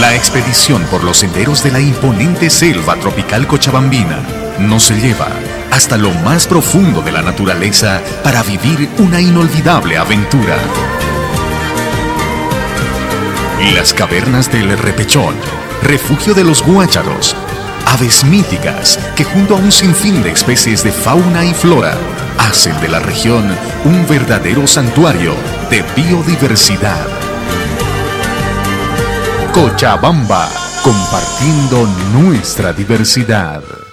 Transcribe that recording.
La expedición por los senderos de la imponente selva tropical cochabambina nos lleva hasta lo más profundo de la naturaleza para vivir una inolvidable aventura. Las cavernas del Repechón, refugio de los guácharos, aves míticas que junto a un sinfín de especies de fauna y flora hacen de la región un verdadero santuario de biodiversidad. Cochabamba, compartiendo nuestra diversidad.